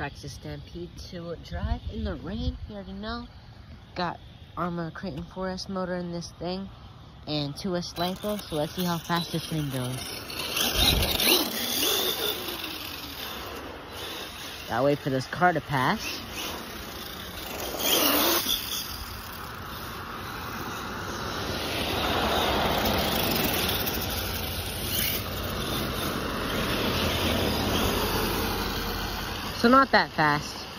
Traxxas Stampede to drive in the rain. You already know. Got Arrma Kraton 4S motor in this thing and 2S LiPo. So let's see how fast this thing goes. Gotta wait for this car to pass. So not that fast.